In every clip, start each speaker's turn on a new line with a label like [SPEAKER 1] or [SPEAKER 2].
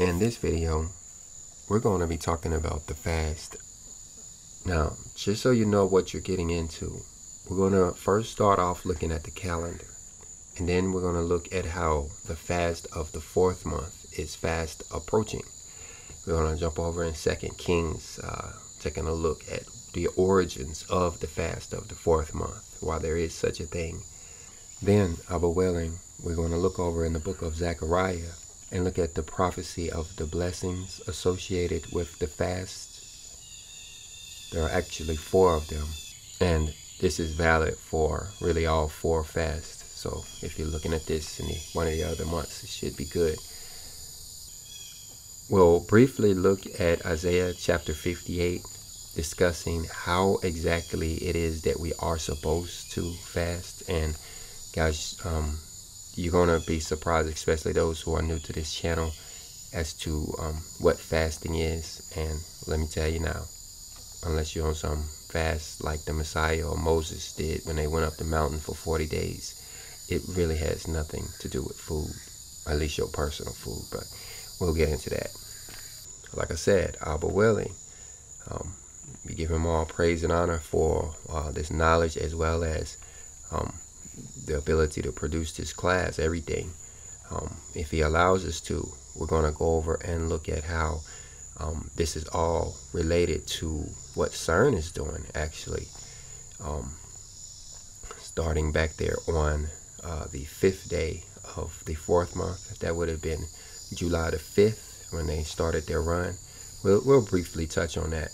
[SPEAKER 1] In this video, we're going to be talking about the fast. Now, just so you know what you're getting into, we're going to first start off looking at the calendar. And then we're going to look at how the fast of the fourth month is fast approaching. We're going to jump over in Second Kings, uh, taking a look at the origins of the fast of the fourth month, why there is such a thing. Then, Abba Welling, we're going to look over in the book of Zechariah and look at the prophecy of the blessings associated with the fast. There are actually four of them, and this is valid for really all four fasts. So if you're looking at this in one of the other months, it should be good. We'll briefly look at Isaiah chapter 58, discussing how exactly it is that we are supposed to fast. And guys, um, you're going to be surprised, especially those who are new to this channel, as to um, what fasting is. And let me tell you now, unless you're on some fast like the Messiah or Moses did when they went up the mountain for 40 days, it really has nothing to do with food, at least your personal food. But we'll get into that. Like I said, Abba willing, um, we give him all praise and honor for uh, this knowledge as well as um, the ability to produce this class, everything. Um, if he allows us to, we're going to go over and look at how um, this is all related to what CERN is doing, actually. Um, starting back there on uh, the fifth day of the fourth month, that would have been July the 5th when they started their run. We'll, we'll briefly touch on that,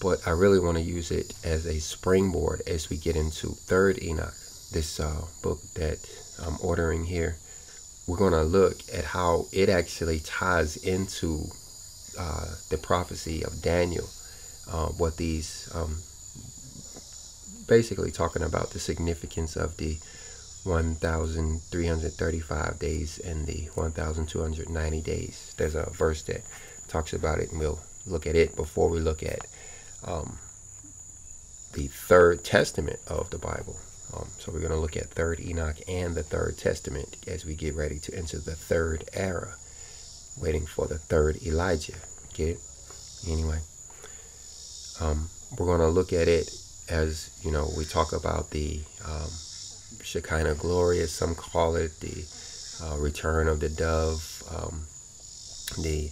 [SPEAKER 1] but I really want to use it as a springboard as we get into Third Enoch this uh, book that I'm ordering here, we're going to look at how it actually ties into uh, the prophecy of Daniel. Uh, what these um, basically talking about the significance of the 1,335 days and the 1,290 days. There's a verse that talks about it, and we'll look at it before we look at um, the third testament of the Bible. Um, so we're going to look at Third Enoch and the Third Testament as we get ready to enter the third era, waiting for the third Elijah. Get it? Anyway, um, we're going to look at it as you know we talk about the um, Shekinah glory, as some call it, the uh, return of the dove, um, the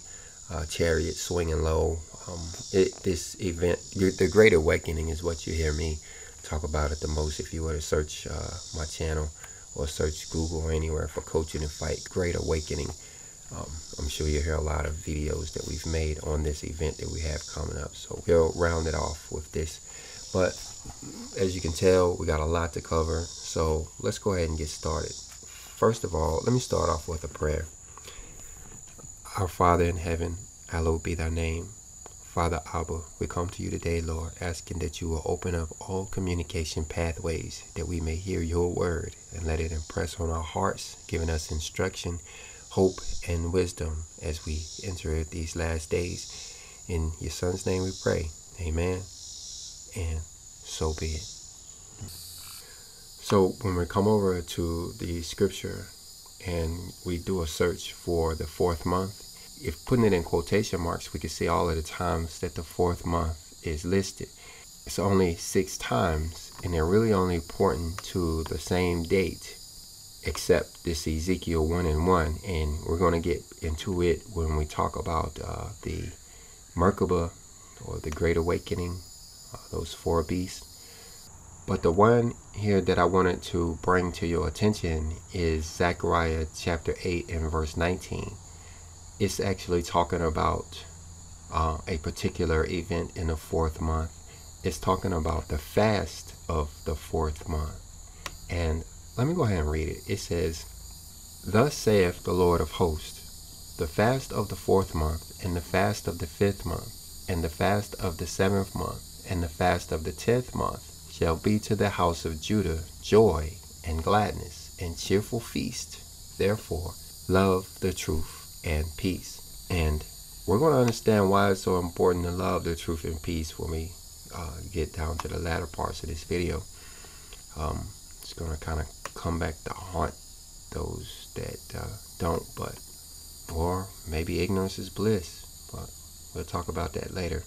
[SPEAKER 1] uh, chariot swinging low. Um, it, this event, the Great Awakening, is what you hear me talk about it the most if you were to search uh, my channel or search Google or anywhere for Coach in the Fight Great Awakening. Um, I'm sure you'll hear a lot of videos that we've made on this event that we have coming up. So we'll round it off with this. But as you can tell, we got a lot to cover. So let's go ahead and get started. First of all, let me start off with a prayer. Our Father in heaven, hallowed be thy name. Father Abba, we come to you today, Lord, asking that you will open up all communication pathways that we may hear your word and let it impress on our hearts, giving us instruction, hope, and wisdom as we enter these last days. In your son's name we pray. Amen. And so be it. So when we come over to the scripture and we do a search for the fourth month, if putting it in quotation marks, we can see all of the times that the fourth month is listed. It's only six times, and they're really only pointing to the same date, except this Ezekiel 1 and 1. And we're going to get into it when we talk about uh, the Merkaba or the Great Awakening, uh, those four beasts. But the one here that I wanted to bring to your attention is Zechariah chapter 8 and verse 19 it's actually talking about uh, a particular event in the fourth month. It's talking about the fast of the fourth month. And let me go ahead and read it. It says, Thus saith the Lord of hosts, the fast of the fourth month, and the fast of the fifth month, and the fast of the seventh month, and the fast of the tenth month shall be to the house of Judah joy and gladness and cheerful feast. Therefore, love the truth and peace. And we're going to understand why it's so important to love the truth and peace when we uh, get down to the latter parts of this video. Um, it's going to kind of come back to haunt those that uh, don't, but or maybe ignorance is bliss, but we'll talk about that later.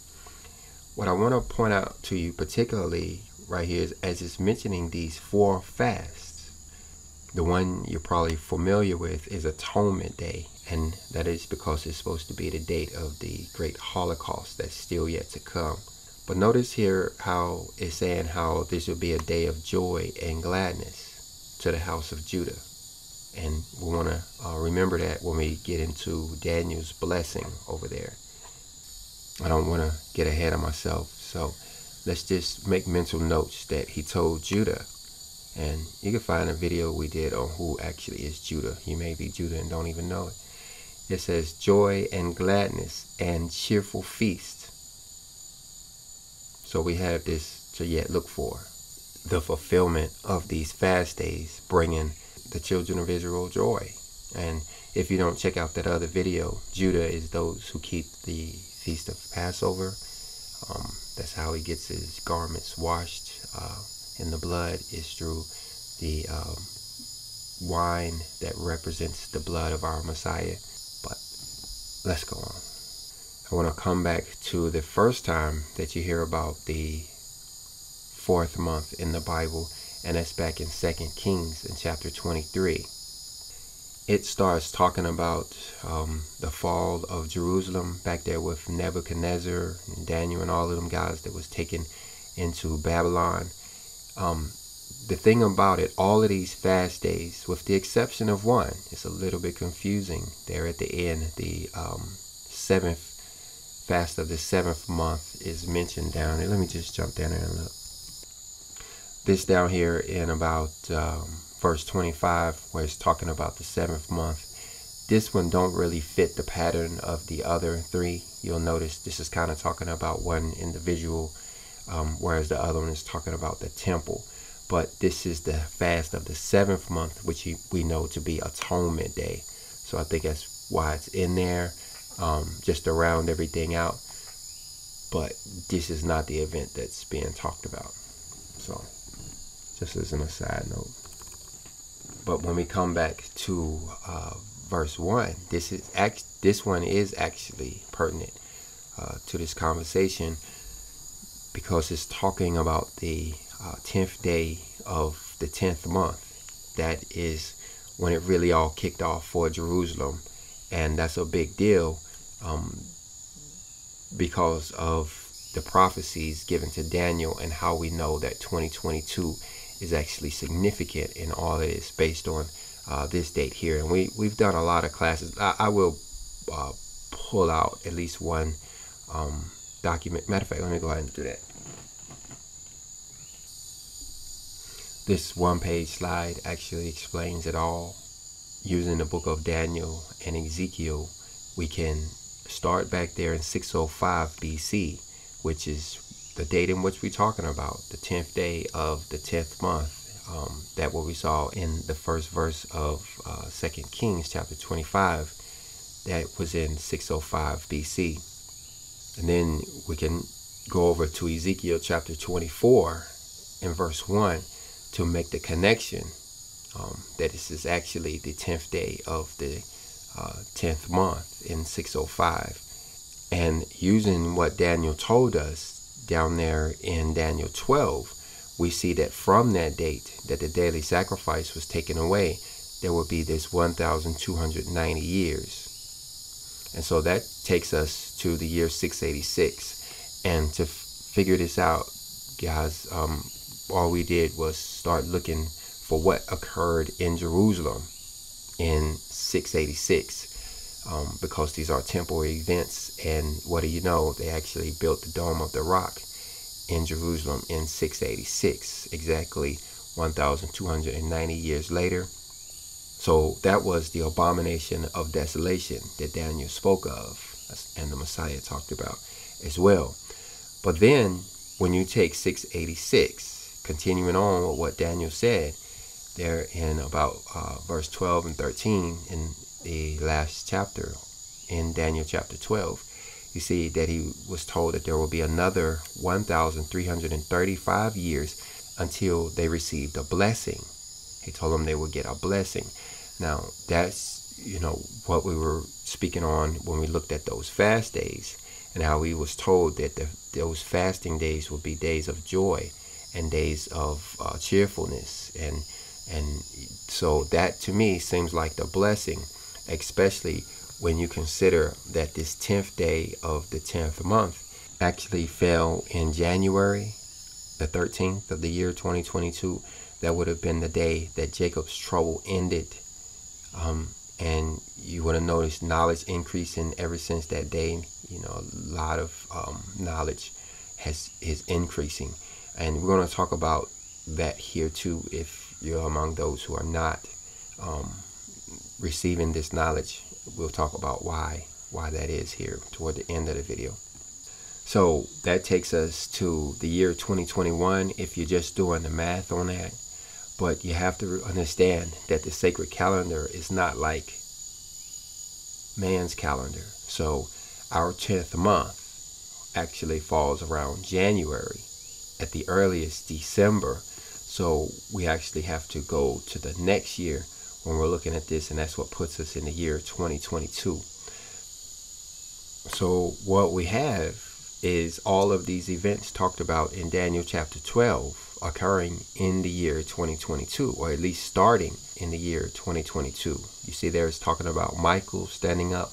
[SPEAKER 1] What I want to point out to you, particularly right here, is as it's mentioning these four fasts. The one you're probably familiar with is Atonement Day, and that is because it's supposed to be the date of the great Holocaust that's still yet to come. But notice here how it's saying how this will be a day of joy and gladness to the house of Judah. And we want to uh, remember that when we get into Daniel's blessing over there. I don't want to get ahead of myself. So let's just make mental notes that he told Judah. And you can find a video we did on who actually is Judah. You may be Judah and don't even know it. It says joy and gladness and cheerful feast. So we have this to yet look for. The fulfillment of these fast days bringing the children of Israel joy. And if you don't check out that other video, Judah is those who keep the feast of Passover. Um, that's how he gets his garments washed uh, in the blood is through the um, wine that represents the blood of our Messiah. Let's go on. I want to come back to the first time that you hear about the fourth month in the Bible and that's back in Second Kings in chapter 23. It starts talking about um, the fall of Jerusalem back there with Nebuchadnezzar and Daniel and all of them guys that was taken into Babylon. Um, the thing about it, all of these fast days, with the exception of one, it's a little bit confusing there at the end. The um, seventh fast of the seventh month is mentioned down there. Let me just jump down there and look this down here in about um, verse 25 where it's talking about the seventh month this one don't really fit the pattern of the other three you'll notice this is kind of talking about one individual um, whereas the other one is talking about the temple but this is the fast of the seventh month which we know to be atonement day so i think that's why it's in there um, just to round everything out but this is not the event that's being talked about so just as an aside note. But when we come back to uh, verse one, this is act. This one is actually pertinent uh, to this conversation because it's talking about the uh, tenth day of the tenth month. That is when it really all kicked off for Jerusalem, and that's a big deal um, because of the prophecies given to Daniel and how we know that 2022 is actually significant in all of this based on uh, this date here. And we, we've done a lot of classes. I, I will uh, pull out at least one um, document. Matter of fact, let me go ahead and do that. This one page slide actually explains it all. Using the book of Daniel and Ezekiel, we can start back there in 605 BC, which is the date in which we're talking about, the 10th day of the 10th month. Um, that what we saw in the first verse of uh, 2 Kings chapter 25, that was in 605 BC. And then we can go over to Ezekiel chapter 24 and verse 1 to make the connection um, that this is actually the 10th day of the uh, 10th month in 605. And using what Daniel told us down there in Daniel 12, we see that from that date that the daily sacrifice was taken away, there will be this 1,290 years. And so that takes us to the year 686. And to f- figure this out, guys, um, all we did was start looking for what occurred in Jerusalem in 686 um, because these are temporary events. And what do you know? They actually built the Dome of the Rock in Jerusalem in 686, exactly 1,290 years later. So that was the abomination of desolation that Daniel spoke of and the Messiah talked about as well. But then when you take 686, continuing on with what Daniel said there in about uh, verse 12 and 13 in the last chapter in Daniel chapter 12, you see that he was told that there will be another 1,335 years until they received a blessing. He told them they would get a blessing. Now, that's you know, what we were speaking on when we looked at those fast days and how he was told that the, those fasting days would be days of joy and days of uh, cheerfulness. And and so that to me seems like the blessing especially when you consider that this 10th day of the 10th month actually fell in January the 13th of the year 2022 that would have been the day that Jacob's trouble ended. Um, and you would have noticed knowledge increasing ever since that day. You know a lot of um, knowledge has is increasing and we're going to talk about that here too if you're among those who are not um, receiving this knowledge. We'll talk about why why that is here toward the end of the video. So that takes us to the year 2021 if you're just doing the math on that. But you have to understand that the sacred calendar is not like man's calendar. So our 10th month actually falls around January at the earliest December. So we actually have to go to the next year when we're looking at this, and that's what puts us in the year 2022. So what we have is all of these events talked about in Daniel chapter 12 occurring in the year 2022, or at least starting in the year 2022. You see, there is talking about Michael standing up,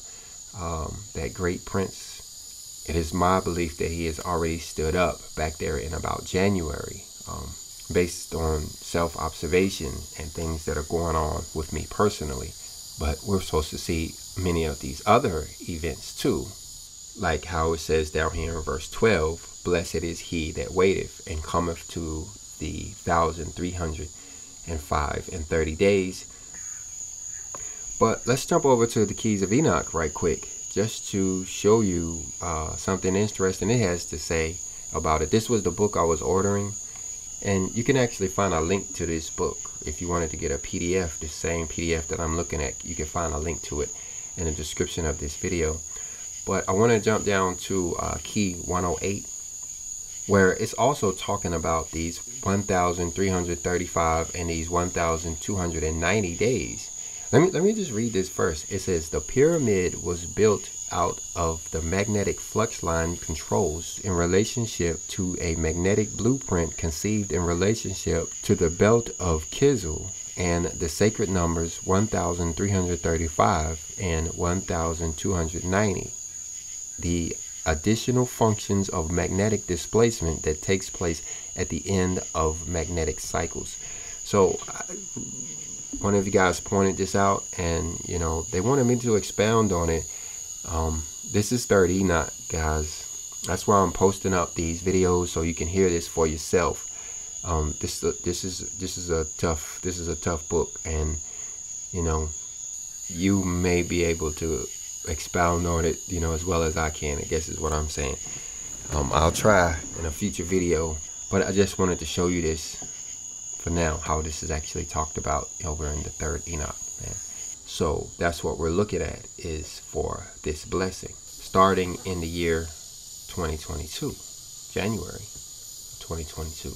[SPEAKER 1] um, that great prince it is my belief that he has already stood up back there in about January, um, based on self observation and things that are going on with me personally. But we're supposed to see many of these other events too, like how it says down here in verse 12 Blessed is he that waiteth and cometh to the thousand three hundred and five and thirty days. But let's jump over to the keys of Enoch right quick just to show you uh, something interesting it has to say about it. This was the book I was ordering, and you can actually find a link to this book if you wanted to get a PDF, the same PDF that I'm looking at. You can find a link to it in the description of this video. But I want to jump down to uh, key 108, where it's also talking about these 1,335 and these 1,290 days let me let me just read this first. It says the pyramid was built out of the magnetic flux line controls in relationship to a magnetic blueprint conceived in relationship to the belt of Kesil and the sacred numbers 1335 and 1290. The additional functions of magnetic displacement that takes place at the end of magnetic cycles. So one of you guys pointed this out, and you know they wanted me to expound on it. Um, this is third Enoch, guys. That's why I'm posting up these videos so you can hear this for yourself. Um, this this is this is a tough this is a tough book, and you know you may be able to expound on it, you know, as well as I can. I guess is what I'm saying. Um, I'll try in a future video, but I just wanted to show you this for now how this is actually talked about over in the third Enoch. Man. So that's what we're looking at is for this blessing starting in the year 2022, January 2022.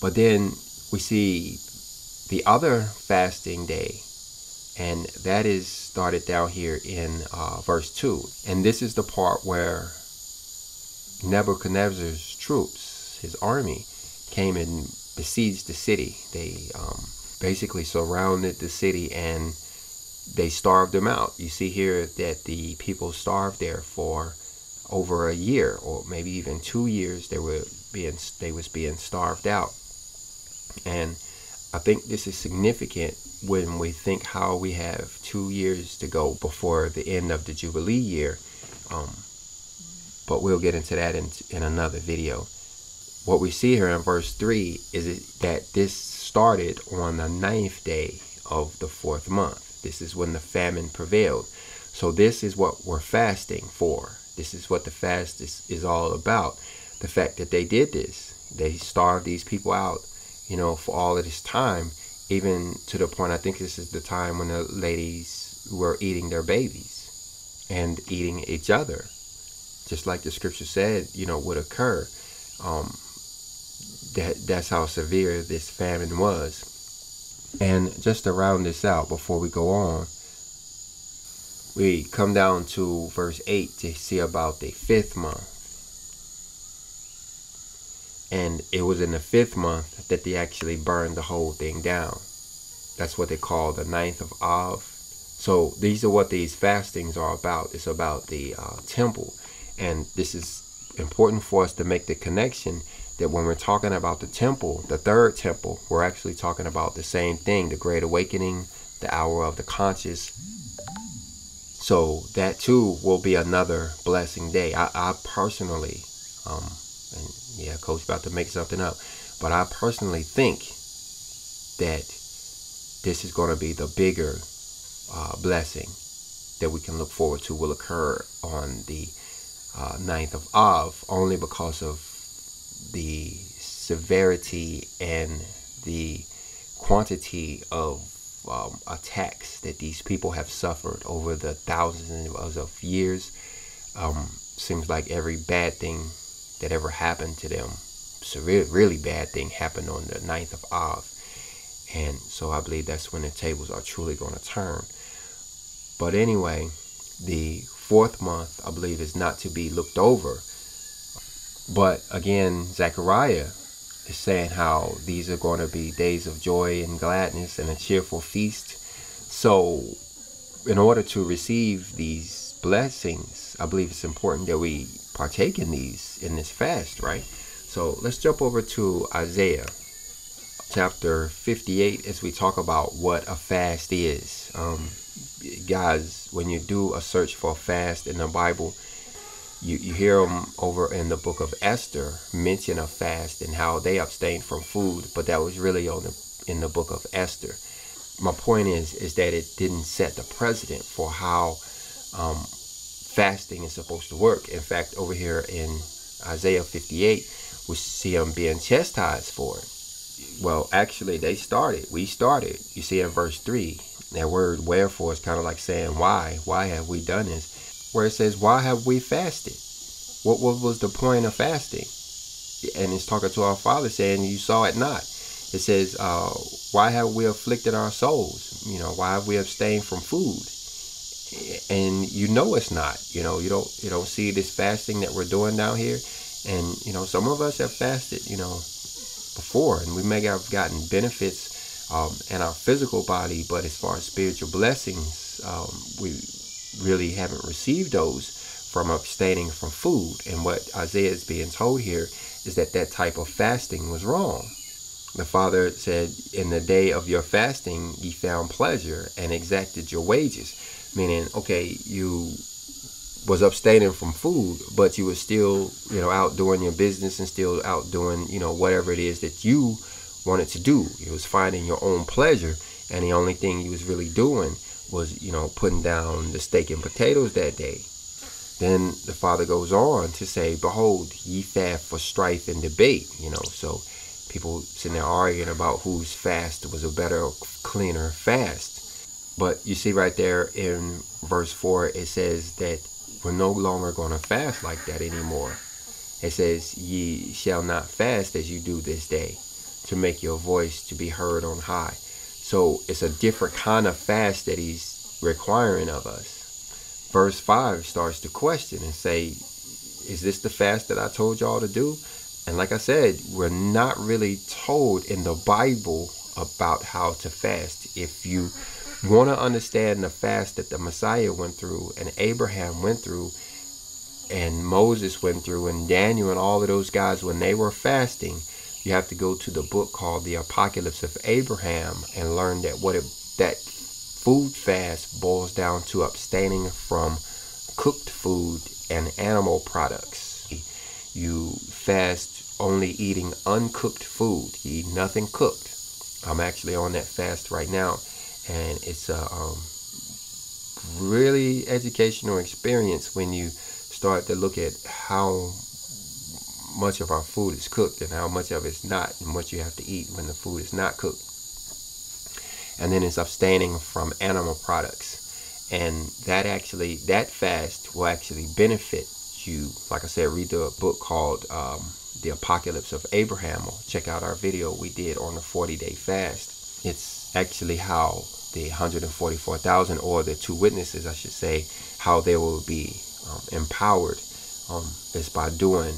[SPEAKER 1] But then we see the other fasting day, and that is started down here in uh, verse 2. And this is the part where Nebuchadnezzar's troops, his army, came and besieged the city. They um, basically surrounded the city and they starved them out. You see here that the people starved there for over a year or maybe even two years. They were being they was being starved out, and I think this is significant when we think how we have two years to go before the end of the Jubilee year. Um, but we'll get into that in, in another video what we see here in verse 3 is that this started on the ninth day of the fourth month. This is when the famine prevailed. So this is what we're fasting for. This is what the fast is, is all about. The fact that they did this. They starved these people out, you know, for all of this time, even to the point I think this is the time when the ladies were eating their babies and eating each other. Just like the scripture said, you know, would occur. Um, that that's how severe this famine was. And just to round this out before we go on, we come down to verse 8 to see about the fifth month. And it was in the fifth month that they actually burned the whole thing down. That's what they call the ninth of Av. So these are what these fastings are about. It's about the uh, temple. And this is important for us to make the connection that when we're talking about the temple, the third temple, we're actually talking about the same thing the Great Awakening, the hour of the conscious. So that too will be another blessing day. I, I personally, um, and yeah, Coach about to make something up, but I personally think that this is going to be the bigger uh, blessing that we can look forward to will occur on the uh, 9th of Av only because of the severity and the quantity of um, attacks that these people have suffered over the thousands of years. Um, seems like every bad thing that ever happened to them, so really, really bad thing happened on the 9th of Av. And so I believe that's when the tables are truly going to turn. But anyway, the fourth month, I believe, is not to be looked over. But again, Zechariah saying how these are going to be days of joy and gladness and a cheerful feast. So, in order to receive these blessings, I believe it's important that we partake in these in this fast, right? So, let's jump over to Isaiah chapter 58 as we talk about what a fast is. Um, guys, when you do a search for a fast in the Bible, you, you hear them over in the book of Esther mention a fast and how they abstained from food, but that was really on the, in the book of Esther. My point is is that it didn't set the precedent for how um, fasting is supposed to work. In fact, over here in Isaiah 58, we see them being chastised for it. Well, actually, they started. We started. You see in verse 3, that word wherefore is kind of like saying why. Why have we done this? Where it says, why have we fasted? What, what was the point of fasting? And it's talking to our Father saying, you saw it not. It says, uh, why have we afflicted our souls? You know, why have we abstained from food? And you know it's not. You know, you don't you don't see this fasting that we're doing down here. And you know, some of us have fasted, you know, before, and we may have gotten benefits um, in our physical body, but as far as spiritual blessings, um, we really haven't received those from abstaining from food. And what Isaiah is being told here is that that type of fasting was wrong. The Father said, In the day of your fasting, ye found pleasure and exacted your wages. Meaning, okay, you was abstaining from food, but you were still, you know, out doing your business and still out doing, you know, whatever it is that you wanted to do. You was finding your own pleasure, and the only thing you was really doing was, you know, putting down the steak and potatoes that day. Then the father goes on to say, Behold, ye fast for strife and debate, you know, so people sitting there arguing about whose fast was a better, cleaner fast. But you see right there in verse 4, it says that we're no longer going to fast like that anymore. It says, Ye shall not fast as you do this day, to make your voice to be heard on high. So it's a different kind of fast that he's requiring of us. Verse 5 starts to question and say, Is this the fast that I told y'all to do? And like I said, we're not really told in the Bible about how to fast. If you want to understand the fast that the Messiah went through and Abraham went through and Moses went through and Daniel and all of those guys when they were fasting, you have to go to the book called the Apocalypse of Abraham and learn that what it, that food fast boils down to abstaining from cooked food and animal products. You fast only eating uncooked food. You eat nothing cooked. I'm actually on that fast right now, and it's a um, really educational experience when you start to look at how much of our food is cooked and how much of it's not and what you have to eat when the food is not cooked. And then it's abstaining from animal products. And that actually, that fast will actually benefit you. Like I said, read the book called um, The Apocalypse of Abraham or check out our video we did on the 40 day fast. It's actually how the 144,000 or the two witnesses, I should say, how they will be um, empowered um, is by doing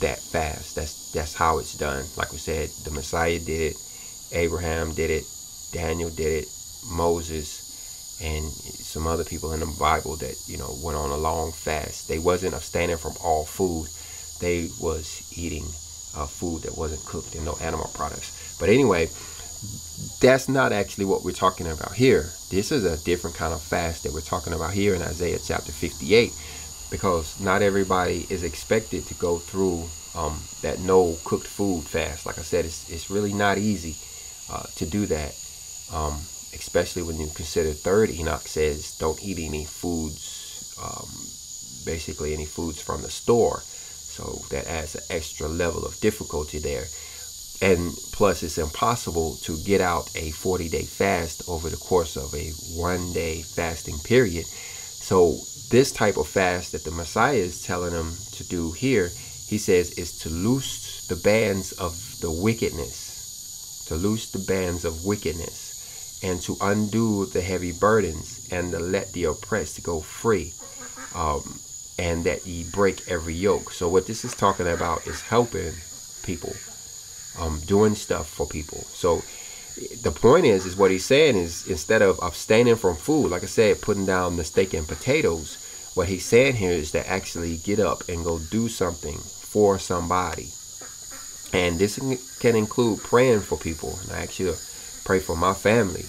[SPEAKER 1] that fast. That's that's how it's done. Like we said, the Messiah did it, Abraham did it, Daniel did it, Moses, and some other people in the Bible that you know went on a long fast. They wasn't abstaining from all food. They was eating uh, food that wasn't cooked and no animal products. But anyway, that's not actually what we're talking about here. This is a different kind of fast that we're talking about here in Isaiah chapter 58 because not everybody is expected to go through um, that no cooked food fast. Like I said, it's, it's really not easy uh, to do that, um, especially when you consider third Enoch says don't eat any foods, um, basically any foods from the store. So that adds an extra level of difficulty there. And plus, it's impossible to get out a 40 day fast over the course of a one day fasting period. So, this type of fast that the Messiah is telling them to do here, he says, is to loose the bands of the wickedness, to loose the bands of wickedness, and to undo the heavy burdens, and to let the oppressed go free. Um, and that ye break every yoke. So what this is talking about is helping people, um, doing stuff for people. So the point is, is what he's saying is instead of abstaining from food, like I said, putting down the steak and potatoes, what he's saying here is to actually get up and go do something for somebody. And this can include praying for people. And I actually pray for my family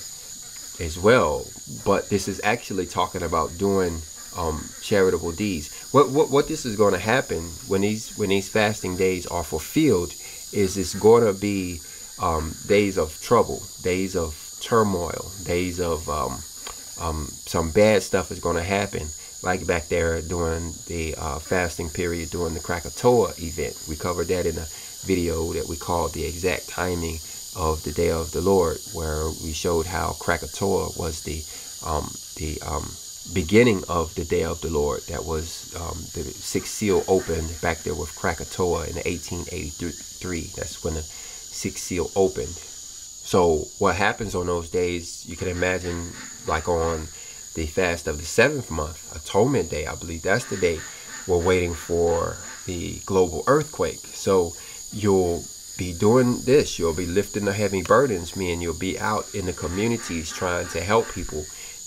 [SPEAKER 1] as well. But this is actually talking about doing um, charitable deeds. What, what what this is going to happen when these when these fasting days are fulfilled is it's going to be um, days of trouble, days of turmoil, days of um, um, some bad stuff is going to happen. Like back there during the uh, fasting period during the Krakatoa event, we covered that in a video that we called the exact timing of the day of the Lord, where we showed how Krakatoa was the um, the um, beginning of the day of the Lord. That was um, the sixth seal opened back there with Krakatoa in 1883. That's when the sixth seal opened. So what happens on those days, you can imagine like on the fast of the seventh month, Atonement Day, I believe that's the day we're waiting for the global earthquake. So you'll be doing this. You'll be lifting the heavy burdens, meaning you'll be out in the communities trying to help people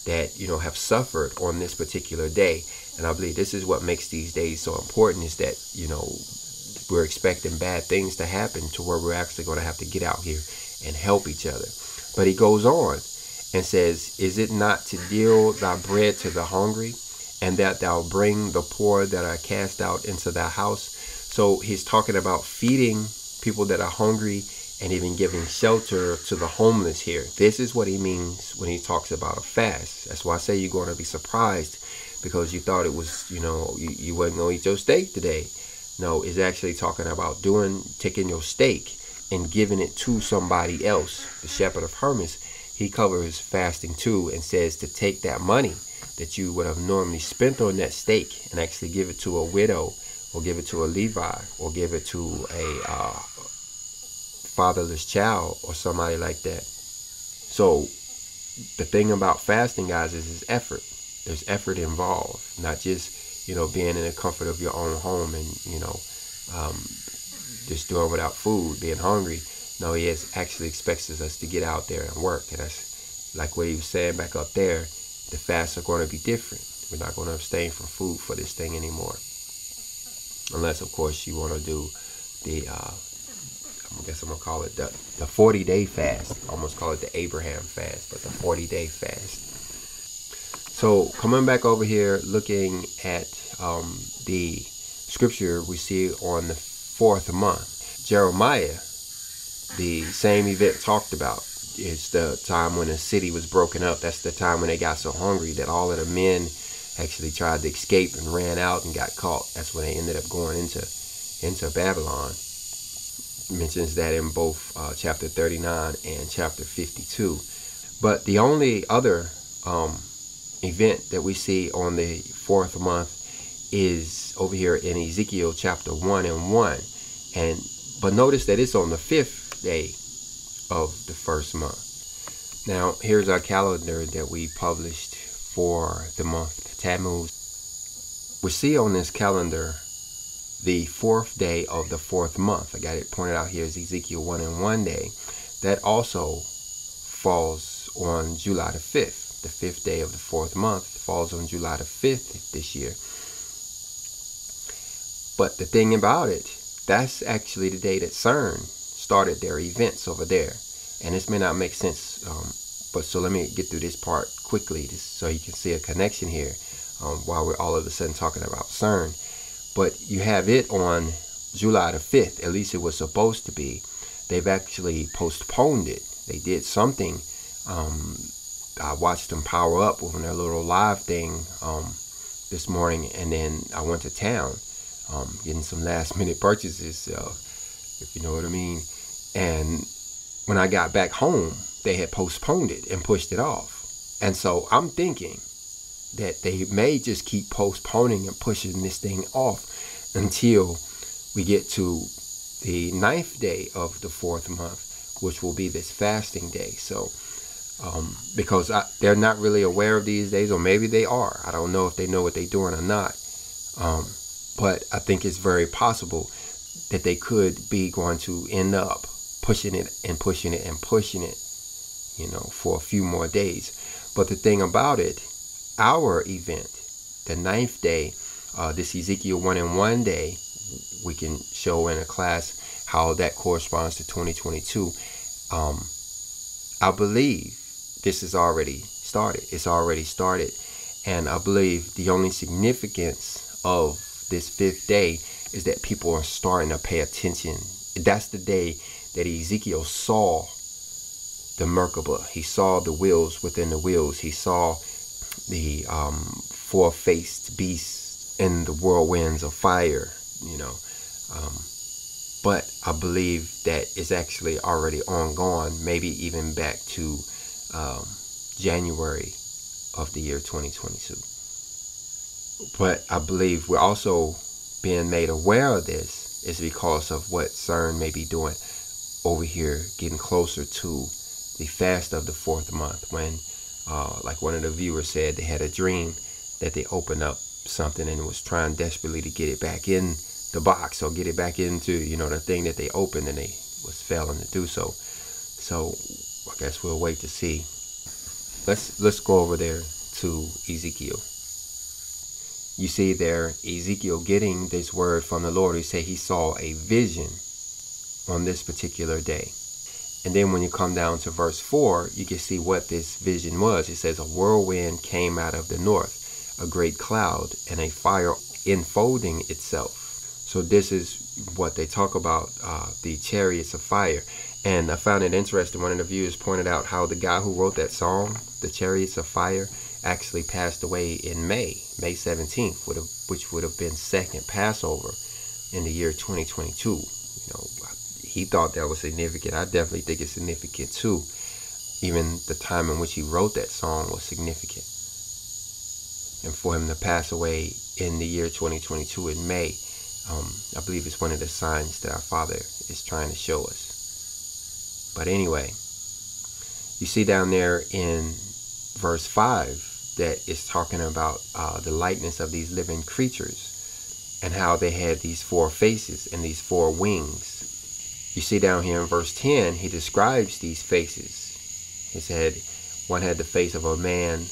[SPEAKER 1] that you know have suffered on this particular day and i believe this is what makes these days so important is that you know we're expecting bad things to happen to where we're actually going to have to get out here and help each other but he goes on and says is it not to deal thy bread to the hungry and that thou bring the poor that are cast out into thy house so he's talking about feeding people that are hungry and even giving shelter to the homeless here. This is what he means when he talks about a fast. That's why I say you're going to be surprised because you thought it was, you know, you, you wasn't going to eat your steak today. No, it's actually talking about doing, taking your steak and giving it to somebody else. The shepherd of Hermas, he covers fasting too and says to take that money that you would have normally spent on that steak and actually give it to a widow or give it to a Levi or give it to a uh, fatherless child or somebody like that. So the thing about fasting, guys, is it's effort. There's effort involved, not just you know being in the comfort of your own home and you know um, just doing without food, being hungry. No, he has, actually expects us to get out there and work, and that's like what he was saying back up there. The fasts are going to be different. We're not going to abstain from food for this thing anymore, unless of course you want to do the uh, I guess I'm gonna call it the the 40 day fast. I almost call it the Abraham fast, but the 40 day fast. So coming back over here, looking at um, the scripture we see on the fourth month, Jeremiah, the same event talked about. It's the time when the city was broken up. That's the time when they got so hungry that all of the men actually tried to escape and ran out and got caught. That's when they ended up going into into Babylon mentions that in both uh, chapter 39 and chapter 52. But the only other um, event that we see on the fourth month is over here in Ezekiel chapter 1 and 1. And but notice that it's on the fifth day of the first month. Now, here's our calendar that we published for the month Tammuz. We see on this calendar the fourth day of the fourth month. I got it pointed out here as Ezekiel 1 and 1 day. That also falls on July the 5th. The fifth day of the fourth month falls on July the 5th this year. But the thing about it, that's actually the day that CERN started their events over there. And this may not make sense, um, but so let me get through this part quickly just so you can see a connection here um, while we're all of a sudden talking about CERN. But you have it on July the 5th, at least it was supposed to be. They've actually postponed it. They did something. Um, I watched them power up on their little live thing um, this morning, and then I went to town um, getting some last minute purchases, if you know what I mean. And when I got back home, they had postponed it and pushed it off. And so I'm thinking that they may just keep postponing and pushing this thing off until we get to the ninth day of the fourth month, which will be this fasting day. So, um, because I, they're not really aware of these days, or maybe they are. I don't know if they know what they're doing or not. Um, but I think it's very possible that they could be going to end up pushing it and pushing it and pushing it, you know, for a few more days. But the thing about it, our event, the ninth day, uh, this Ezekiel 1 and 1 day, we can show in a class how that corresponds to 2022. Um, I believe this is already started. It's already started. And I believe the only significance of this fifth day is that people are starting to pay attention. That's the day that Ezekiel saw the Merkaba. He saw the wheels within the wheels. He saw the um, four-faced beast in the whirlwinds of fire, you know. Um, but I believe that it's actually already ongoing, maybe even back to um, January of the year 2022. But I believe we're also being made aware of this is because of what CERN may be doing over here, getting closer to the fast of the fourth month. When, uh, like one of the viewers said, they had a dream that they opened up something and was trying desperately to get it back in the box or get it back into, you know, the thing that they opened and they was failing to do so. So I guess we'll wait to see. Let's let's go over there to Ezekiel you see there Ezekiel getting this word from the Lord. He said he saw a vision on this particular day. And then when you come down to verse 4, you can see what this vision was. It says, A whirlwind came out of the north, a great cloud, and a fire enfolding itself. So this is what they talk about, uh, the chariots of fire. And I found it interesting. One of the viewers pointed out how the guy who wrote that song, The Chariots of Fire, actually passed away in May, May 17th, would have, which would have been second Passover in the year 2022. You know, he thought that was significant. I definitely think it's significant too. Even the time in which he wrote that song was significant. And for him to pass away in the year 2022 in May, um, I believe it's one of the signs that our Father is trying to show us. But anyway, you see down there in verse 5 that is talking about uh, the likeness of these living creatures and how they had these four faces and these four wings. You see down here in verse 10, he describes these faces. He said one had the face of a man,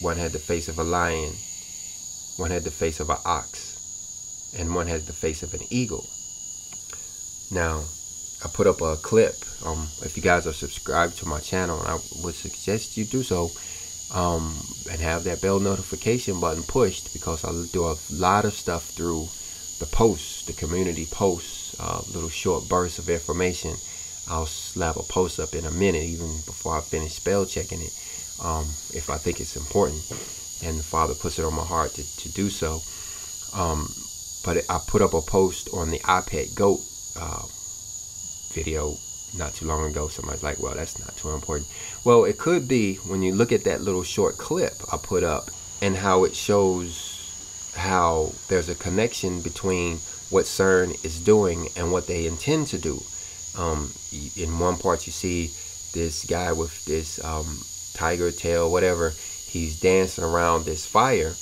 [SPEAKER 1] one had the face of a lion, one had the face of an ox, and one had the face of an eagle. Now, I put up a clip. Um, if you guys are subscribed to my channel, I would suggest you do so um, and have that bell notification button pushed because I do a lot of stuff through the posts, the community posts, uh, little short bursts of information. I'll slap a post up in a minute, even before I finish spell checking it, um, if I think it's important. And the Father puts it on my heart to, to do so. Um, but I put up a post on the iPad Goat uh, video not too long ago. Somebody's like, well, that's not too important. Well, it could be when you look at that little short clip I put up and how it shows how there's a connection between what CERN is doing and what they intend to do. Um, in one part, you see this guy with this um, tiger tail, whatever. He's dancing around this fire,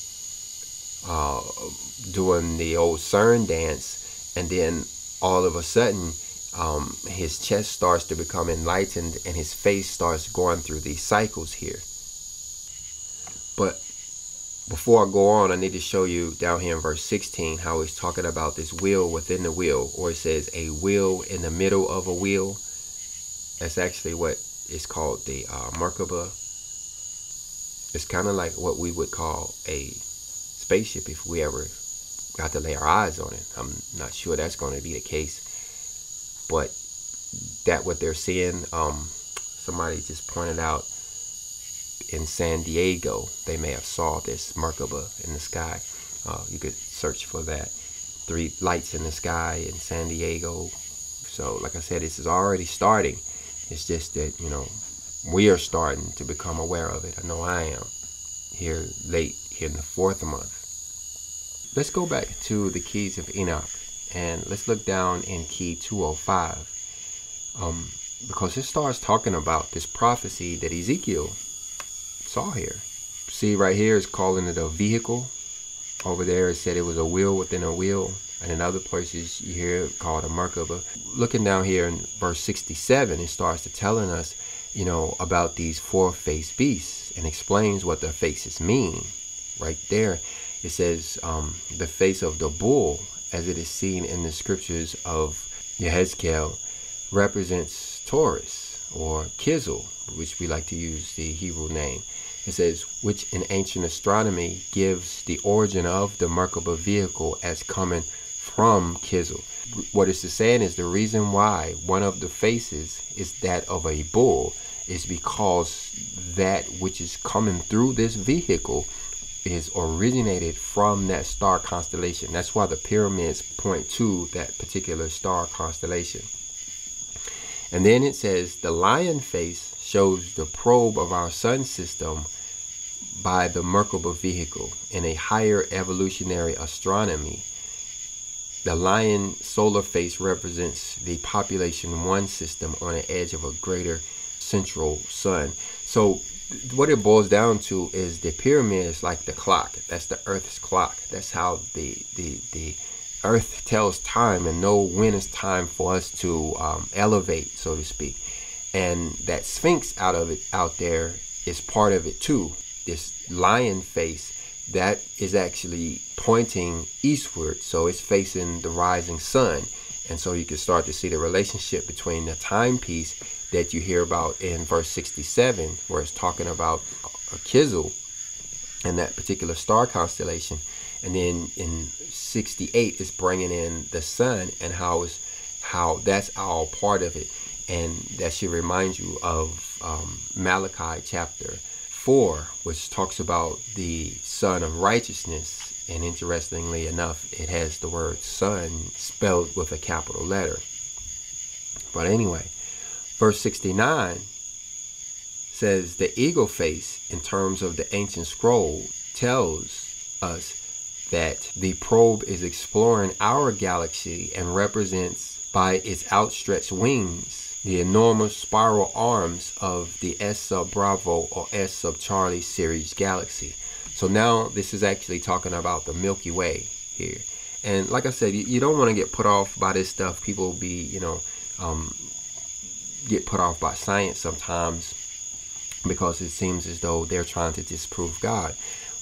[SPEAKER 1] uh, doing the old CERN dance, and then all of a sudden, um, his chest starts to become enlightened, and his face starts going through these cycles here. But before I go on, I need to show you down here in verse 16 how he's talking about this wheel within the wheel, or it says a wheel in the middle of a wheel. That's actually what is called the uh, Merkaba. It's kind of like what we would call a spaceship if we ever got to lay our eyes on it. I'm not sure that's going to be the case, but that what they're seeing. Um, somebody just pointed out in San Diego, they may have saw this Merkaba in the sky. Uh, you could search for that. Three lights in the sky in San Diego. So, like I said, this is already starting. It's just that, you know, we are starting to become aware of it. I know I am here late, here in the fourth month. Let's go back to the keys of Enoch and let's look down in key 205. Um, because it starts talking about this prophecy that Ezekiel saw here. See right here is calling it a vehicle. Over there it said it was a wheel within a wheel. And in other places you hear it called a Merkaba. Looking down here in verse 67, it starts to telling us, you know, about these four-faced beasts and explains what the faces mean. Right there, it says um, the face of the bull, as it is seen in the scriptures of Yehezkel, represents Taurus or Kesil, which we like to use the Hebrew name. It says, which in ancient astronomy gives the origin of the Merkaba vehicle as coming from Kesil. What it's saying is the reason why one of the faces is that of a bull is because that which is coming through this vehicle is originated from that star constellation. That's why the pyramids point to that particular star constellation. And then it says the lion face shows the probe of our sun system by the Merkaba vehicle in a higher evolutionary astronomy. The lion solar face represents the population one system on the edge of a greater central sun. So what it boils down to is the pyramid is like the clock. That's the earth's clock. That's how the the the earth tells time and know when it's time for us to um, elevate, so to speak. And that sphinx out of it out there is part of it too. This lion face that is actually pointing eastward. So it's facing the rising sun. And so you can start to see the relationship between the timepiece that you hear about in verse 67 where it's talking about a Kesil and that particular star constellation. And then in 68 it's bringing in the sun and how is how that's all part of it and that should remind you of um, Malachi chapter 4, which talks about the Sun of Righteousness. And interestingly enough, it has the word Sun spelled with a capital letter. But anyway, verse 69 says the eagle face, in terms of the ancient scroll, tells us that the probe is exploring our galaxy and represents by its outstretched wings the enormous spiral arms of the S sub Bravo or S sub Charlie series galaxy. So now this is actually talking about the Milky Way here. And like I said, you, you don't want to get put off by this stuff. People be, you know, um, get put off by science sometimes because it seems as though they're trying to disprove God.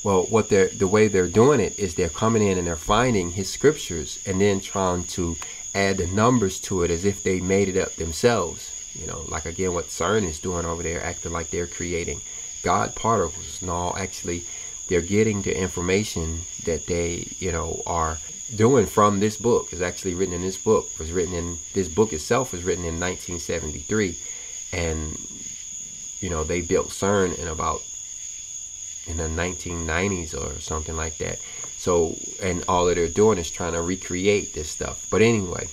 [SPEAKER 1] Well, what they're the way they're doing it is they're coming in and they're finding his scriptures and then trying to add the numbers to it as if they made it up themselves. You know, like again, what CERN is doing over there, acting like they're creating God particles. No, actually, they're getting the information that they, you know, are doing from this book. Is actually written in this book. Was written in this book itself was written in 1973, and you know they built CERN in about in the 1990s or something like that. So, and all that they're doing is trying to recreate this stuff. But anyway,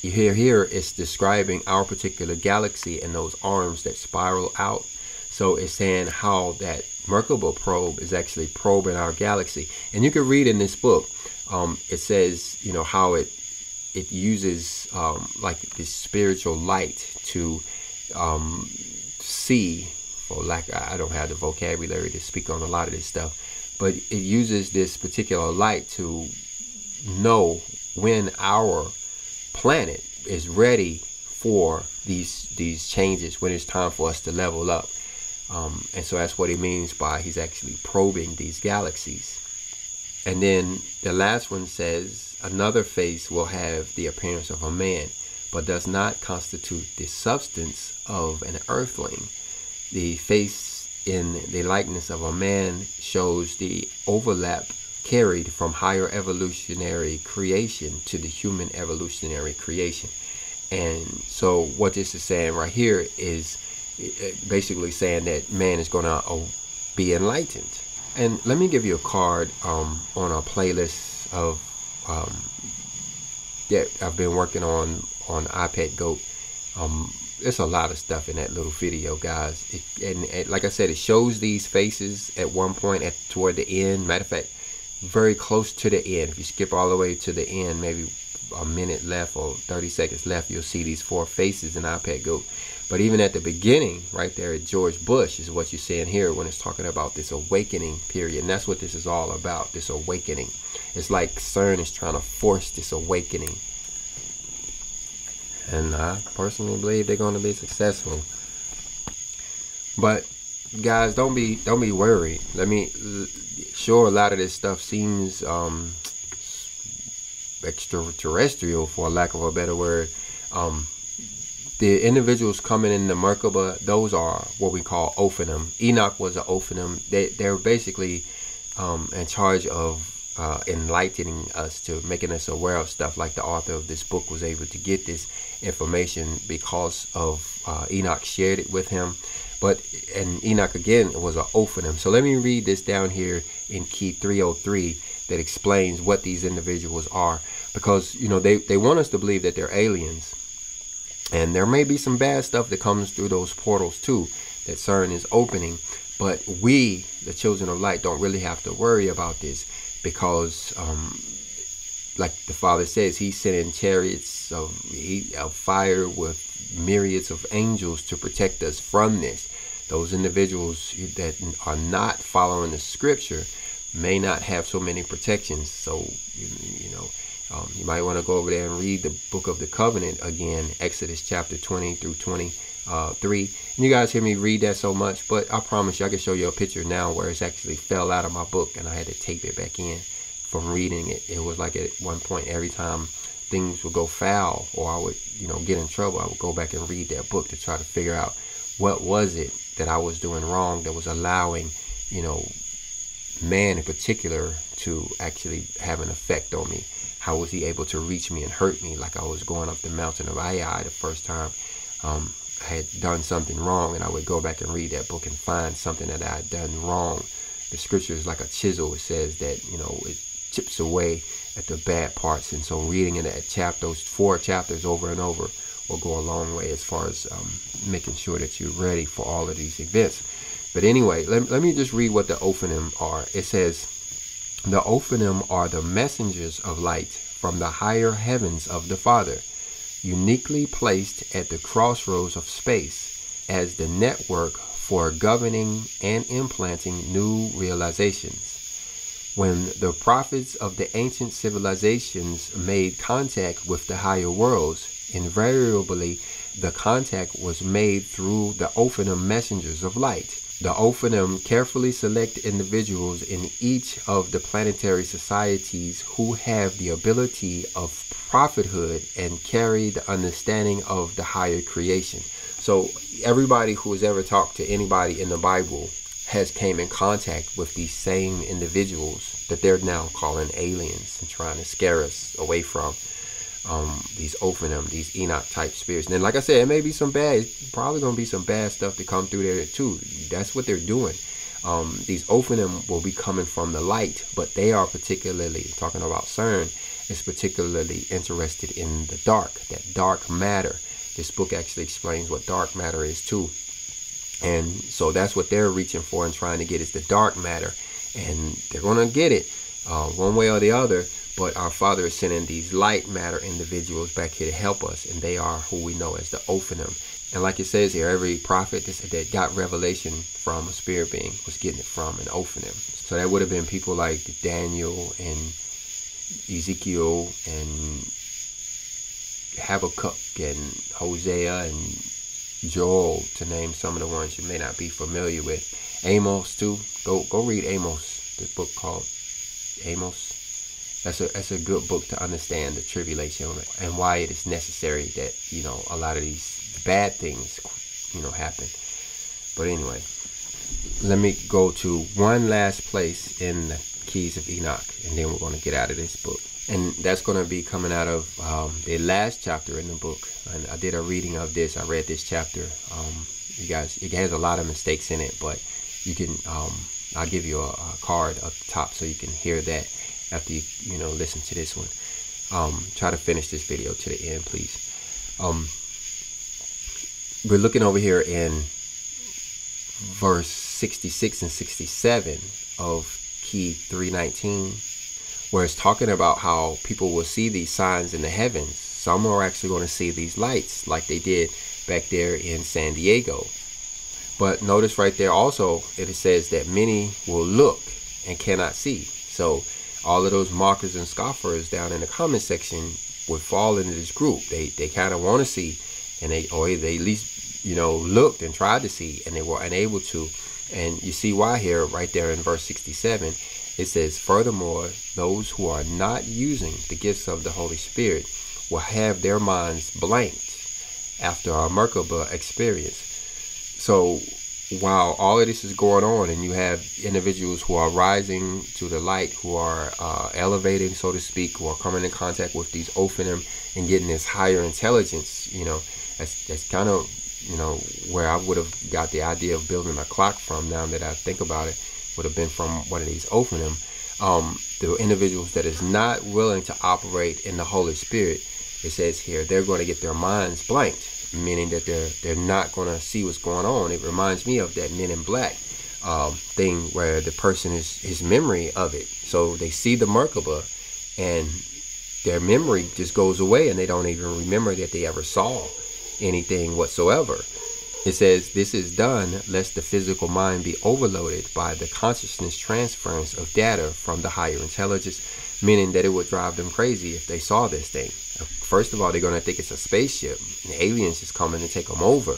[SPEAKER 1] you hear here it's describing our particular galaxy and those arms that spiral out. So it's saying how that Merkaba probe is actually probing our galaxy. And you can read in this book, um, it says, you know, how it it uses um, like this spiritual light to um, see, for lack, I don't have the vocabulary to speak on a lot of this stuff, but it uses this particular light to know when our planet is ready for these these changes when it's time for us to level up. Um, and so that's what he means by he's actually probing these galaxies. And then the last one says another face will have the appearance of a man but does not constitute the substance of an earthling. The face in the likeness of a man shows the overlap carried from higher evolutionary creation to the human evolutionary creation. And so, what this is saying right here is basically saying that man is going to uh, be enlightened. And let me give you a card um, on a playlist of um, that I've been working on on iPad Goat. Um, there's a lot of stuff in that little video, guys. It, and, like I said, it shows these faces at one point at toward the end. Matter of fact, very close to the end. If you skip all the way to the end, maybe a minute left or 30 seconds left, you'll see these four faces in iPad Goat. But even at the beginning, right there at George Bush, is what you're seeing here when it's talking about this awakening period. And that's what this is all about this awakening. It's like CERN is trying to force this awakening. And I personally believe they're going to be successful. But guys, don't be don't be worried. Let me sure a lot of this stuff seems um, extraterrestrial, for lack of a better word. Um, the individuals coming in the Merkaba, those are what we call Ophanim. Enoch was an Ophanim. They, they're basically um, in charge of uh, enlightening us to making us aware of stuff like the author of this book was able to get this information because of uh, Enoch shared it with him but and Enoch again was an Ophanim. So let me read this down here in key 303 that explains what these individuals are. Because, you know, they, they want us to believe that they're aliens. And there may be some bad stuff that comes through those portals too that CERN is opening. But we, the children of light, don't really have to worry about this because um, like the father says, he's sending chariots of, of fire with myriads of angels to protect us from this those individuals that are not following the scripture may not have so many protections. So, you, you know, um, you might want to go over there and read the book of the covenant again, Exodus chapter 20 through 23. Uh, and you guys hear me read that so much, but I promise you, I can show you a picture now where it's actually fell out of my book and I had to tape it back in from reading it. It was like at one point, every time things would go foul or I would, you know, get in trouble, I would go back and read that book to try to figure out what was it that I was doing wrong that was allowing, you know, man in particular to actually have an effect on me. How was he able to reach me and hurt me like I was going up the mountain of Ai the first time um, I had done something wrong and I would go back and read that book and find something that I had done wrong. The scripture is like a chisel. It says that, you know, it chips away at the bad parts. And so reading in that chapter, those four chapters over and over will go a long way as far as um, making sure that you're ready for all of these events. But anyway, let, let me just read what the Ophanim are. It says, The Ophanim are the messengers of light from the higher heavens of the Father, uniquely placed at the crossroads of space as the network for governing and implanting new realizations. When the prophets of the ancient civilizations made contact with the higher worlds, invariably the contact was made through the Ophanim messengers of light. The Ophanim carefully select individuals in each of the planetary societies who have the ability of prophethood and carry the understanding of the higher creation. So everybody who has ever talked to anybody in the Bible has came in contact with these same individuals that they're now calling aliens and trying to scare us away from um, these Ophanim, these Enoch type spirits. And then, like I said, it may be some bad, probably going to be some bad stuff to come through there too. That's what they're doing. Um, these Ophanim will be coming from the light, but they are particularly, talking about CERN, is particularly interested in the dark, that dark matter. This book actually explains what dark matter is too. And so that's what they're reaching for and trying to get is the dark matter. And they're going to get it uh, one way or the other but our Father is sending these light matter individuals back here to help us, and they are who we know as the Ophanim. And like it says here, every prophet that got revelation from a spirit being was getting it from an Ophanim. So that would have been people like Daniel and Ezekiel and Habakkuk and Hosea and Joel, to name some of the ones you may not be familiar with. Amos too. Go go read Amos, the book called Amos. That's a that's a good book to understand the tribulation and why it is necessary that you know a lot of these bad things you know happen. But anyway, let me go to one last place in the Keys of Enoch, and then we're going to get out of this book. And that's going to be coming out of um, the last chapter in the book. And I did a reading of this. I read this chapter. Um, you guys, it has a lot of mistakes in it, but you can. Um, I'll give you a, a card up top so you can hear that after you you know listen to this one. Um, try to finish this video to the end, please. Um, we're looking over here in verse 66 and 67 of key 319 where it's talking about how people will see these signs in the heavens. Some are actually going to see these lights like they did back there in san diego. But notice right there also it says that many will look and cannot see. So all of those mockers and scoffers down in the comment section would fall into this group. They they kind of want to see and they or they at least you know looked and tried to see and they were unable to. And you see why here, right there in verse 67. It says, Furthermore, those who are not using the gifts of the Holy Spirit will have their minds blanked after a Merkaba experience. So while all of this is going on and you have individuals who are rising to the light, who are uh, elevating, so to speak, who are coming in contact with these Ophanim and getting this higher intelligence, you know, that's, that's kind of you know, where I would have got the idea of building a clock from now that I think about it would have been from one of these Ophanim. Um, the individuals that is not willing to operate in the Holy Spirit, it says here, they're going to get their minds blanked, meaning that they're they're not going to see what's going on. It reminds me of that Men in Black um, thing where the person is his memory of it. So they see the Merkaba, and their memory just goes away, and they don't even remember that they ever saw anything whatsoever. It says this is done lest the physical mind be overloaded by the consciousness transference of data from the higher intelligence, meaning that it would drive them crazy if they saw this thing. First of all, they're going to think it's a spaceship and aliens is coming to take them over,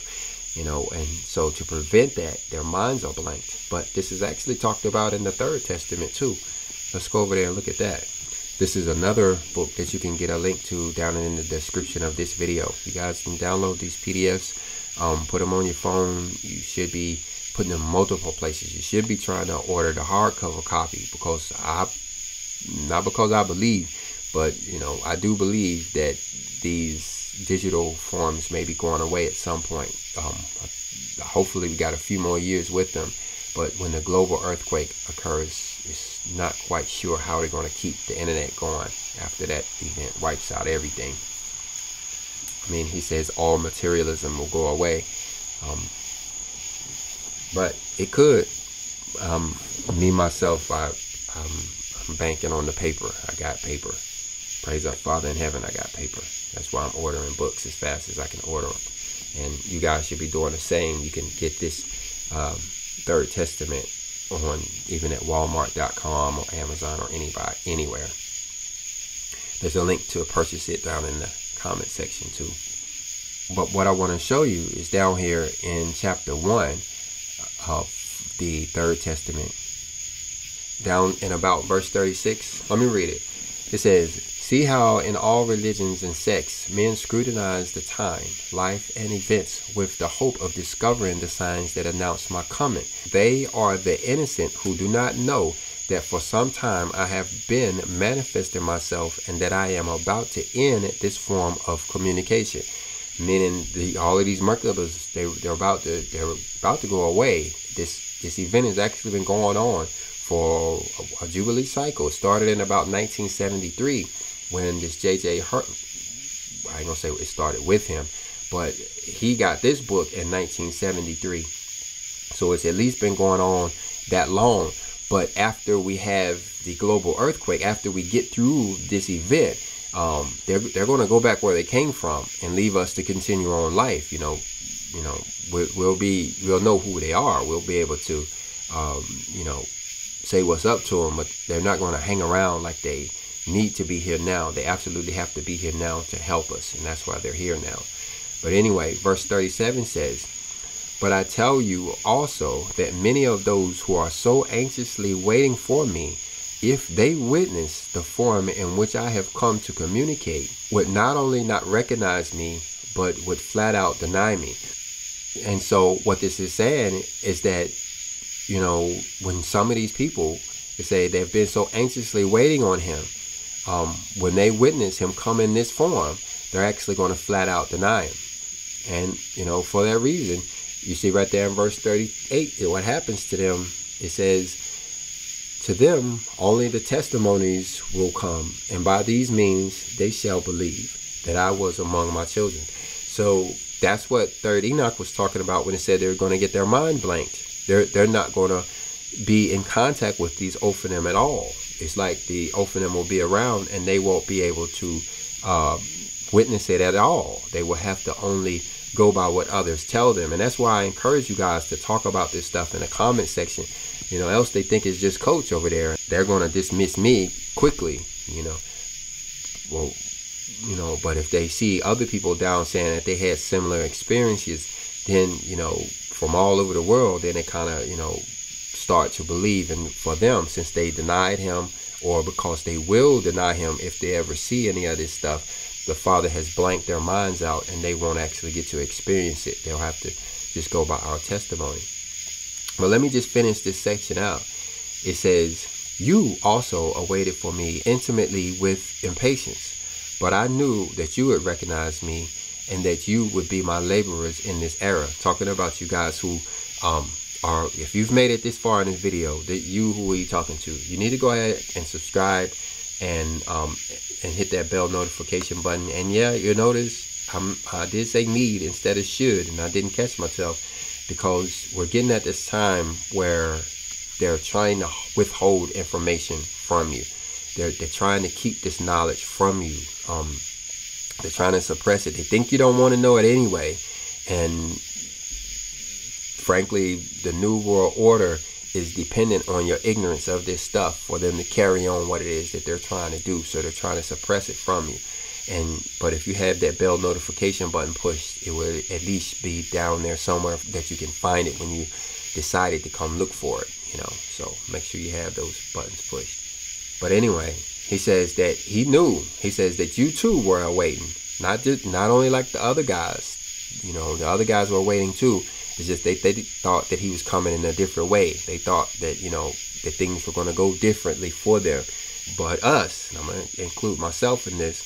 [SPEAKER 1] you know, and so to prevent that, their minds are blanked. But this is actually talked about in the Third Testament too. Let's go over there and look at that. This is another book that you can get a link to down in the description of this video. You guys can download these PDFs, um, put them on your phone. You should be putting them multiple places. You should be trying to order the hardcover copy because I, not because I believe, but you know I do believe that these digital forms may be going away at some point. Um, hopefully, we got a few more years with them. But when the global earthquake occurs, it's not quite sure how they're going to keep the internet going after that event wipes out everything. I mean, he says all materialism will go away. Um, but it could. Um, me, myself, I, I'm, I'm banking on the paper. I got paper. Praise our Father in heaven, I got paper. That's why I'm ordering books as fast as I can order them. And you guys should be doing the same. You can get this um, Third Testament on even at walmart.com or Amazon or anybody anywhere. There's a link to a purchase it down in the comment section too. But what I want to show you is down here in chapter 1 of the Third Testament. Down in about verse 36. Let me read it. It says, See how in all religions and sects men scrutinize the time, life, and events with the hope of discovering the signs that announce my coming. They are the innocent who do not know that for some time I have been manifesting myself and that I am about to end this form of communication. Meaning the all of these Merkabas, they they're about to they're about to go away. This this event has actually been going on for a, a Jubilee cycle. It started in about 1973 when this JJ Hurt, I ain't gonna say it started with him, but he got this book in 1973. So it's at least been going on that long. But after we have the global earthquake, after we get through this event, um, they're they're going to go back where they came from and leave us to continue on life. You know, you know, we'll, we'll be, we'll know who they are. We'll be able to, um, you know, say what's up to them, but they're not going to hang around like they need to be here now. They absolutely have to be here now to help us, and that's why they're here now. But anyway, verse 37 says, But I tell you also that many of those who are so anxiously waiting for me, if they witness the form in which I have come to communicate, would not only not recognize me, but would flat out deny me. And so, what this is saying is that, you know, when some of these people say they've been so anxiously waiting on him, um, when they witness him come in this form, they're actually going to flat out deny him. And, you know, for that reason, you see right there in verse 38, what happens to them, it says, to them only the testimonies will come, and by these means they shall believe that I was among my children. So that's what Third Enoch was talking about when it said they're going to get their mind blanked. They're they're not going to be in contact with these Ophanim at all. It's like the Ophanim will be around and they won't be able to uh, witness it at all. They will have to only go by what others tell them. And that's why I encourage you guys to talk about this stuff in the comment section. You know, else they think it's just coach over there. They're going to dismiss me quickly, you know. Well, you know, but if they see other people down saying that they had similar experiences, then, you know, from all over the world, then they kind of, you know, start to believe. And for them, since they denied him, or because they will deny him if they ever see any of this stuff, the Father has blanked their minds out and they won't actually get to experience it. They'll have to just go by our testimony. But let me just finish this section out. It says, You also awaited for me intimately with impatience, but I knew that you would recognize me and that you would be my laborers in this era. Talking about you guys who um, are, if you've made it this far in this video, that you who are you talking to, you need to go ahead and subscribe and um, and hit that bell notification button. And yeah, you'll notice I'm, I did say need instead of should, and I didn't catch myself because we're getting at this time where they're trying to withhold information from you. They're, they're trying to keep this knowledge from you. Um, they're trying to suppress it. They think you don't want to know it anyway. And frankly, the New World Order is dependent on your ignorance of this stuff for them to carry on what it is that they're trying to do. So they're trying to suppress it from you. And but if you have that bell notification button pushed, it will at least be down there somewhere that you can find it when you decided to come look for it. You know, so make sure you have those buttons pushed. But anyway, he says that he knew. He says that you too were awaiting, not just not only like the other guys. You know, the other guys were waiting too it's just they, they thought that he was coming in a different way. They thought that, you know, that things were going to go differently for them. But us, I'm going to include myself in this,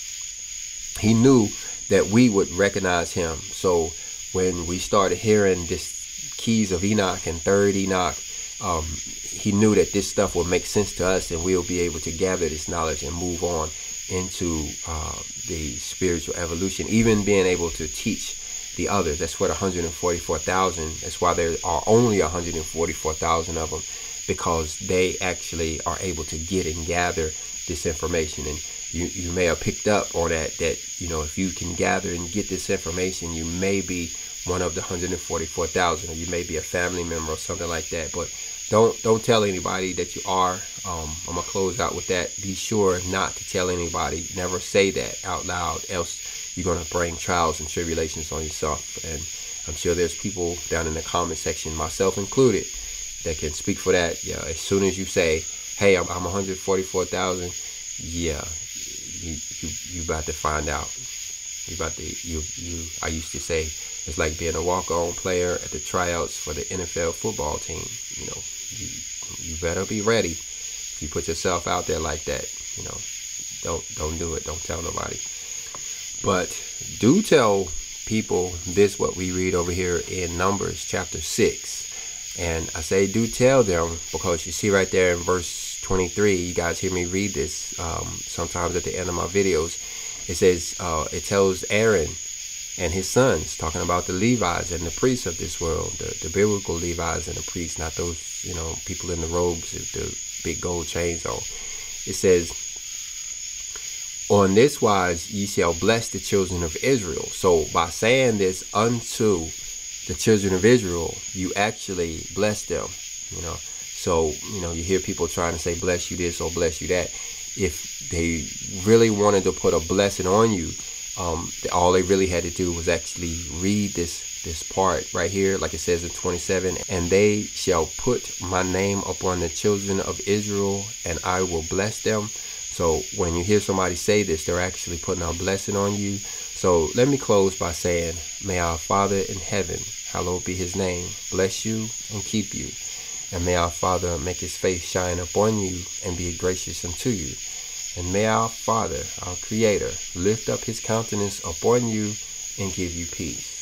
[SPEAKER 1] he knew that we would recognize him. So when we started hearing this keys of Enoch and third Enoch, um, he knew that this stuff would make sense to us and we'll be able to gather this knowledge and move on into uh, the spiritual evolution, even being able to teach the others. That's what 144,000. That's why there are only 144,000 of them because they actually are able to get and gather this information. And you, you may have picked up on that, that, you know, if you can gather and get this information, you may be one of the 144,000 or you may be a family member or something like that. But don't don't tell anybody that you are. Um, I'm gonna close out with that. Be sure not to tell anybody. Never say that out loud, else you're going to bring trials and tribulations on yourself. And I'm sure there's people down in the comment section, myself included, that can speak for that. Yeah, as soon as you say, "Hey, I'm, I'm 144,000," yeah, you, you you about to find out. You about to you you. I used to say it's like being a walk-on player at the tryouts for the NFL football team. You know, you you better be ready. If you put yourself out there like that, you know, don't don't do it. Don't tell nobody. But do tell people this what we read over here in Numbers chapter 6. And I say do tell them because you see right there in verse 23, you guys hear me read this um, sometimes at the end of my videos. It says, uh, it tells Aaron and his sons, talking about the Levites and the priests of this world, the, the biblical Levites and the priests, not those, you know, people in the robes with the big gold chains on. It says, on this wise ye shall bless the children of Israel. So by saying this unto the children of Israel, you actually bless them. You know, so you know you hear people trying to say bless you this or bless you that. If they really wanted to put a blessing on you, um, all they really had to do was actually read this this part right here, like it says in 27, and they shall put my name upon the children of Israel, and I will bless them. So when you hear somebody say this, they're actually putting a blessing on you. So let me close by saying, May our Father in heaven, hallowed be his name, bless you and keep you. And may our Father make his face shine upon you and be gracious unto you. And may our Father, our Creator, lift up his countenance upon you and give you peace.